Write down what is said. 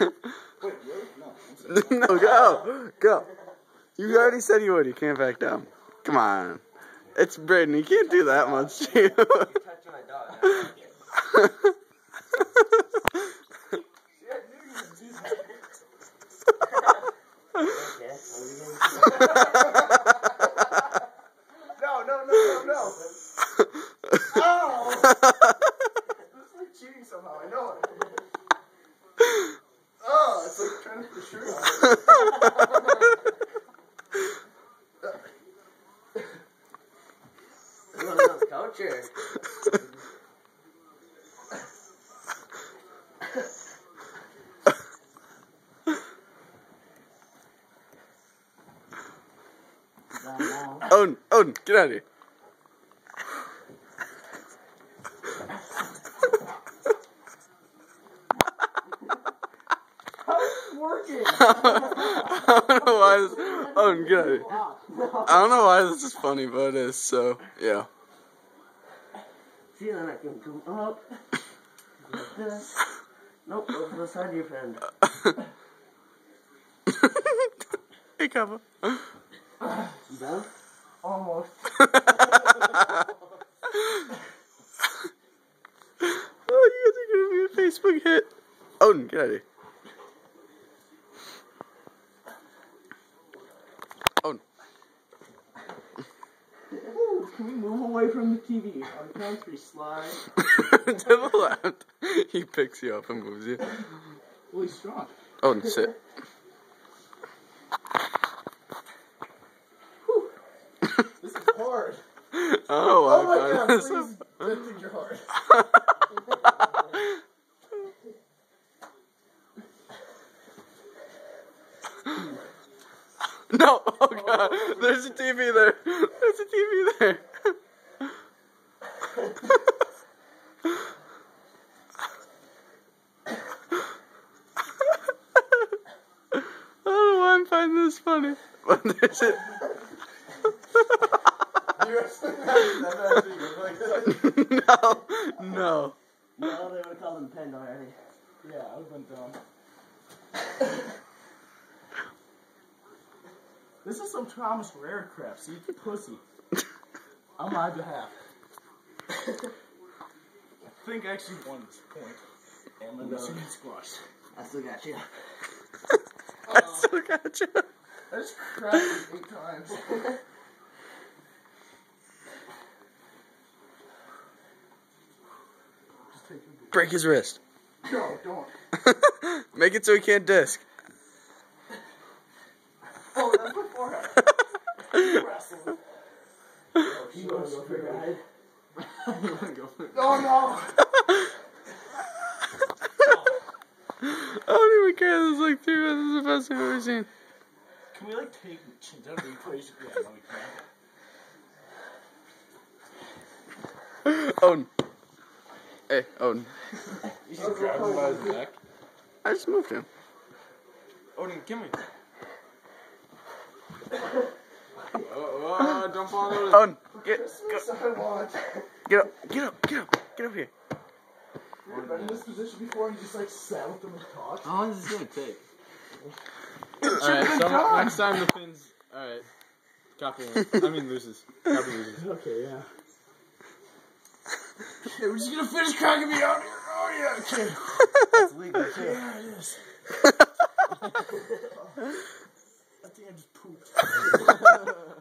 Wait, really? No. I'm no, go, go. You already said you would. You can't back down. Come on. It's Braden. You can't do that much to you. touching my dog. Okay, what are No, no, no, no, no. Oh! It's like cheating somehow. I know it. Shirt on. get out of here. Working. I don't know why this. Get out of. I don't know why this is funny, but it is. So yeah. See, then I can come up. Like this. Nope, over the side of your friend. hey, Koppa. Done? Almost. Oh, you guys are gonna be a Facebook hit. Odin, get out of here. Odin. Ooh, Can we move away from the TV? Our country slide. to the left. He picks you up and moves you. Really strong. Oh, Odin, sit. This is hard. Oh, Oh my god, this please. Things are hard. No, oh god, there's a TV there. There's a TV there. I don't know why I'm finding this funny, but there's it. You actually that actually look like that? no, no. No, they would have called him pinned already. Yeah, I would've been dumb. This is some Thomas Rare crap. See, pussy. On my behalf. I think I actually won this point. And my missing is squashed. I still got you. I still got you. I just cracked it eight times. Just take a Break his wrist. No, don't. Make it so he can't disc. Oh, that's my forehead. Wrestling. Oh, You wanna for a ride? you wanna go for it? Oh no! I don't even care. This is like three minutes. This is the best thing I've ever seen. Can we like take change out the equation? Yeah, no, we can't. Odin. Hey, Odin. You should grab him by his neck. I just moved him. Odin, give me. Oh, oh, don't fall into Odin, get, Christmas, I want. Get up, get up, get up, get up here. You've been in this position before and you just like sat with them and talked. How long is this gonna take? Alright, so done. next time the Finns. Alright. Koppa wins. I mean loses. Koppa loses. Okay, yeah. Okay, we're just gonna finish cracking me out here. Oh yeah, okay. It's legal too. Yeah, it is. I think I just pooped.